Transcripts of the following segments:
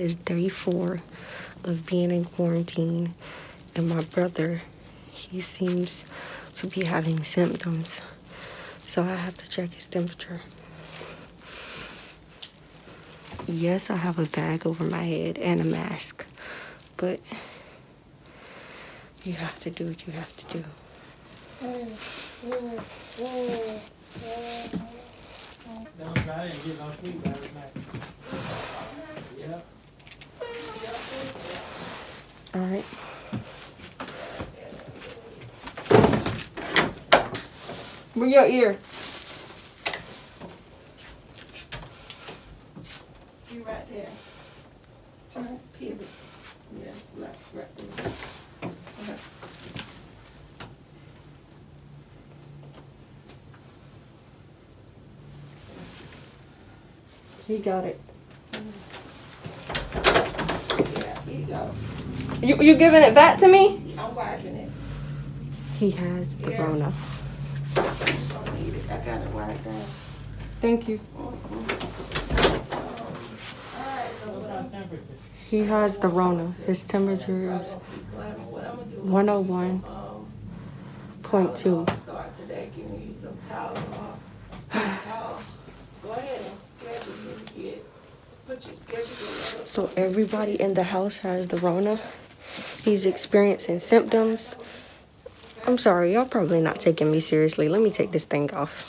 is day four of being in quarantine, and my brother, he seems to be having symptoms. So I have to check his temperature. Yes, I have a bag over my head and a mask, but you have to do what you have to do. All right. Bring your ear. You right there. Turn, pivot. Yeah, left, right there. Okay. He got it. Yeah, here you go. You you giving it back to me? I'm wiping it. He has the Yeah. Rona. Don't need it. I got it wiped down. Thank you. Alright, so What's our temperature? He has the Rona. His temperature is what I'm, what I'm gonna do. 101.2. Um, start today, giving you some Tylenol. Uh, Go ahead and schedule you to get, put your schedule in. So everybody in the house has the Rona. He's experiencing symptoms. I'm sorry, y'all probably not taking me seriously. Let me take this thing off.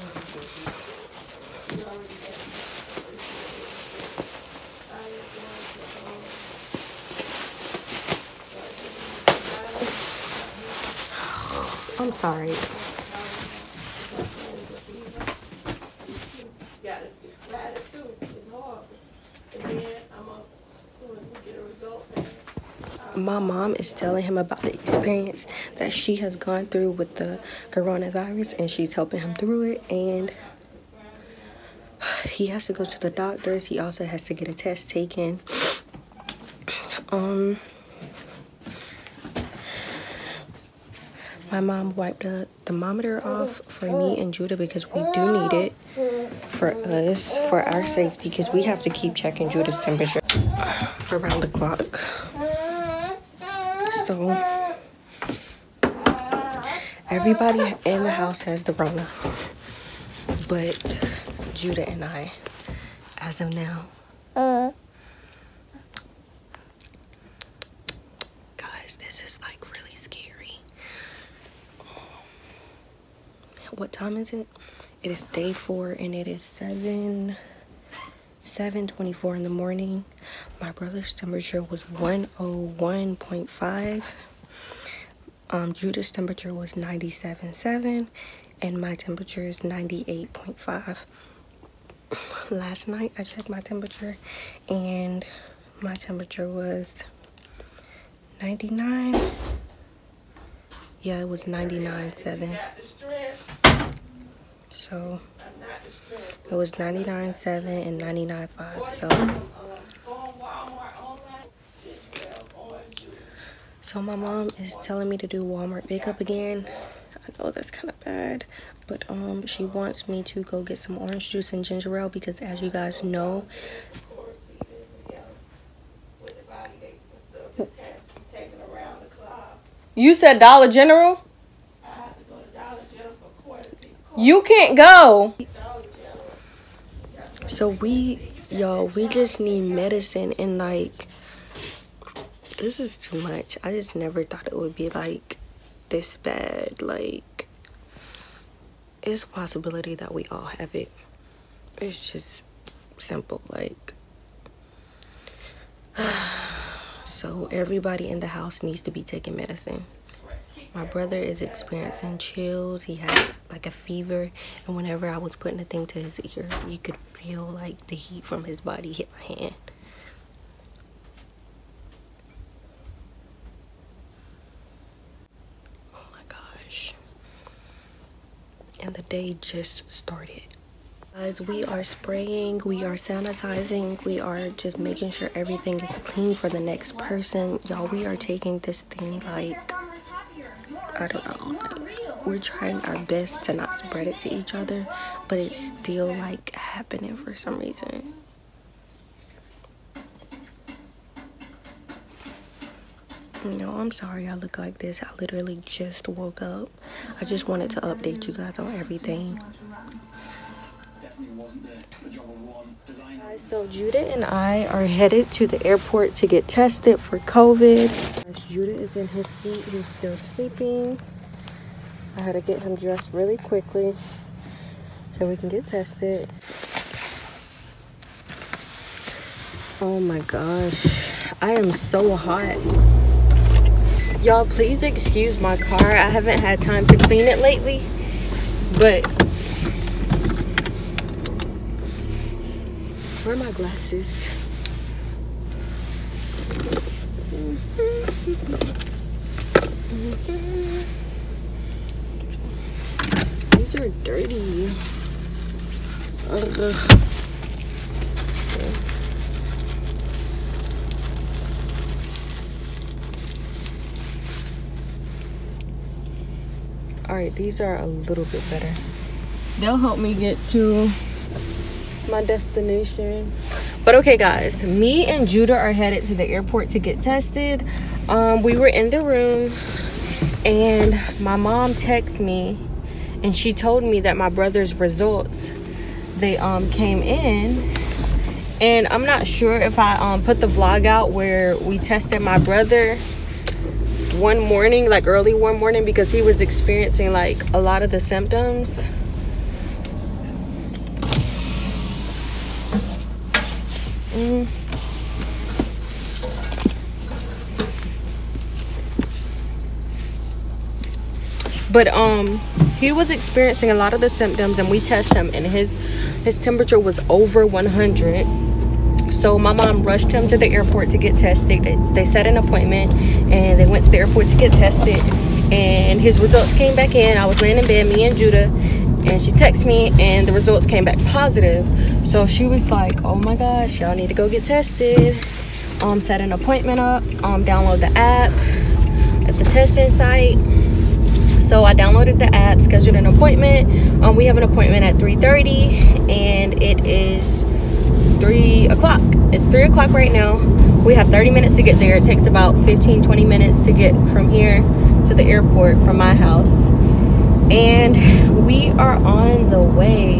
I'm sorry. Got it, got it through, it's hard. And then I'm gonna, as soon as we get a result, My mom is telling him about the experience that she has gone through with the coronavirus and she's helping him through it and he has to go to the doctors. He also has to get a test taken. Um my mom wiped the thermometer off for me and Judah because we do need it for us, for our safety, because we have to keep checking Judah's temperature around the clock. So everybody in the house has the Rona, but Judah and I, as of now, guys, this is like really scary. Um, what time is it? It is day four, and it is seven. 7:24 in the morning. My brother's temperature was 101.5. Um, Judah's temperature was 97.7, and my temperature is 98.5. Last night I checked my temperature, and my temperature was 99. Yeah, it was 99.7. got So it was 99.7 and 99.5. So. Um, on Walmart online, just grab orange juice. So my mom is telling me to do Walmart pickup again. I know that's kind of bad, but um, she wants me to go get some orange juice and ginger ale because, as you guys know, you said Dollar General. Dollar General. You can't go. So we, y'all, we just need medicine and like, this is too much. I just never thought it would be like this bad. Like, it's a possibility that we all have it. It's just simple. Like, so everybody in the house needs to be taking medicine. My brother is experiencing chills. He has like a fever, and whenever I was putting the thing to his ear, you could feel like the heat from his body hit my hand. Oh my gosh. And the day just started. Guys, we are spraying, we are sanitizing, we are just making sure everything is clean for the next person. Y'all, we are taking this thing like I don't know. We're trying our best to not spread it to each other, but it's still like happening for some reason. No, I'm sorry I look like this. I literally just woke up. I just wanted to update you guys on everything. So Judah and I are headed to the airport to get tested for COVID. Judah is in his seat. He's still sleeping. I had to get him dressed really quickly so we can get tested. Oh my gosh. I am so hot. Y'all, please excuse my car. I haven't had time to clean it lately. But where are my glasses? These are dirty. Ugh. All right these are a little bit better. They'll help me get to my destination. But okay guys me and judah are headed to the airport to get tested. Um, we were in the room and my mom texted me and she told me that my brother's results they um came in. And i'm not sure if i um put the vlog out where we tested my brother one morning like early one morning because he was experiencing like a lot of the symptoms mm. but um he was experiencing a lot of the symptoms and we tested him and his his temperature was over 100 so my mom rushed him to the airport to get tested. They, they set an appointment and they went to the airport to get tested. And his results came back in. I was laying in bed me and judah and she texted me and the results came back positive. So she was like oh my gosh y'all need to go get tested. Um set an appointment up um download the app at the testing site. So i downloaded the app scheduled an appointment. Um we have an appointment at 3 30 and it is three o'clock. It's three o'clock right now. We have 30 minutes to get there. It takes about 15 20 minutes to get from here to the airport from my house. And we are on the way.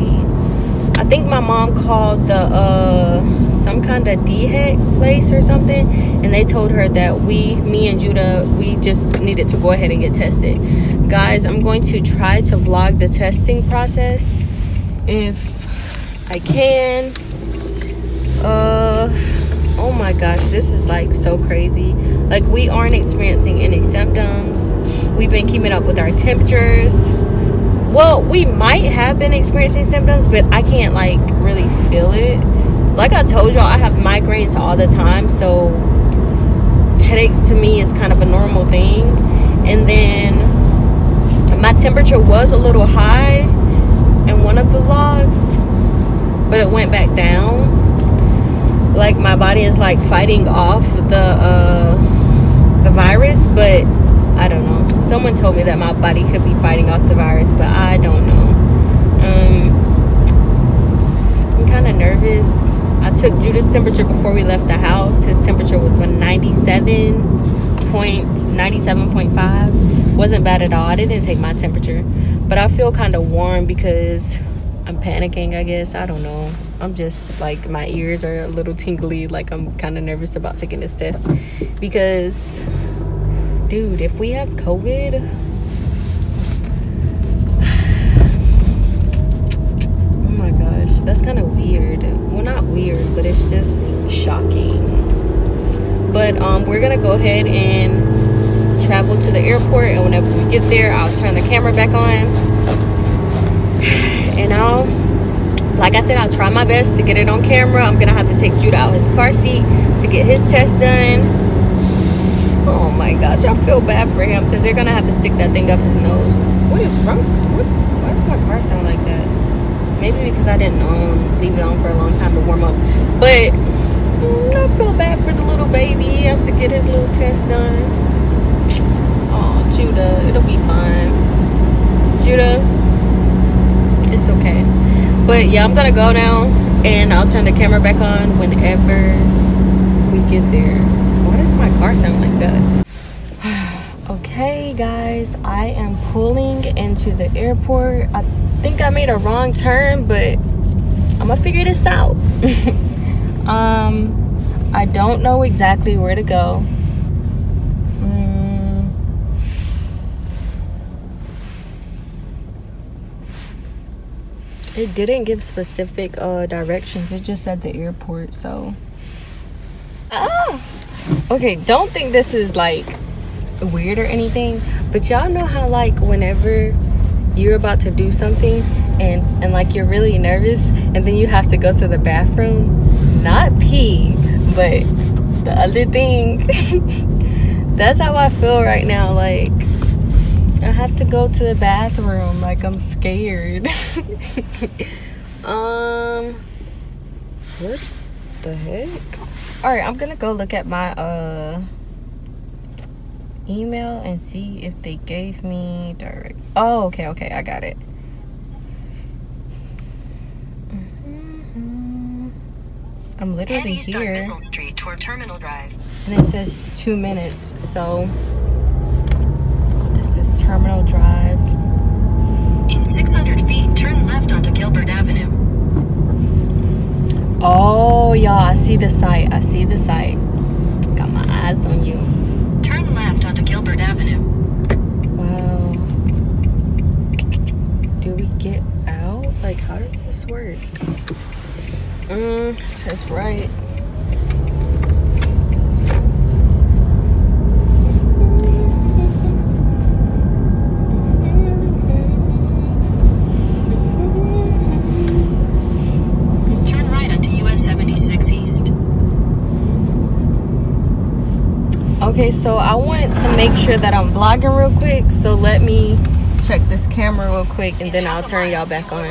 I think my mom called the uh some kind of DHEC place or something and they told her that we me and judah we just needed to go ahead and get tested. Guys i'm going to try to vlog the testing process if i can my gosh this is like so crazy. Like we aren't experiencing any symptoms. We've been keeping up with our temperatures. Well we might have been experiencing symptoms but i can't like really feel it. Like i told y'all i have migraines all the time so headaches to me is kind of a normal thing. And then my temperature was a little high in one of the logs but it went back down like my body is like fighting off the uh, the virus, but I don't know. Someone told me that my body could be fighting off the virus, but I don't know. Um, I'm kind of nervous. I took Judah's temperature before we left the house. His temperature was 97 point 97.5 wasn't bad at all i didn't take my temperature but i feel kind of warm because i'm panicking i guess. I don't know. I'm just like my ears are a little tingly like I'm kind of nervous about taking this test. Because dude if we have COVID oh my gosh that's kind of weird. Well not weird but it's just shocking. But um we're gonna go ahead and travel to the airport and whenever we get there I'll turn the camera back on and I'll like I said, I'll try my best to get it on camera. I'm gonna have to take Judah out his car seat to get his test done. Oh my gosh, I feel bad for him because they're gonna have to stick that thing up his nose. What is wrong? What, why does my car sound like that? Maybe because I didn't leave it on for a long time to warm up. But mm, I feel bad for the little baby. He has to get his little test done. Oh, Judah, it'll be fine. Judah, but yeah i'm gonna go now and i'll turn the camera back on whenever we get there why does my car sound like that okay guys, I am pulling into the airport. I think I made a wrong turn, but I'm gonna figure this out. um, I don't know exactly where to go. Mm. It didn't give specific uh, directions. It just said the airport, so. Ah! Okay, don't think this is like weird or anything, but y'all know how like whenever you're about to do something and and like you're really nervous and then you have to go to the bathroom, not pee, but the other thing. That's how I feel right now. Like I have to go to the bathroom. Like I'm scared. um, what the heck? All right, I'm gonna go look at my uh email and see if they gave me direct. Oh, okay, okay, I got it. Mm-hmm. I'm Head literally east on here, Bissell Street toward Terminal Drive. and it says two minutes. So Terminal Drive. In 600 feet, turn left onto Gilbert Avenue. Oh, y'all, I see the site. I see the site. Got my eyes on you. Turn left onto Gilbert Avenue. Wow. Do we get out? Like, how does this work? Mm, says right. So I want to make sure that I'm vlogging real quick. So let me check this camera real quick and then I'll turn y'all back on.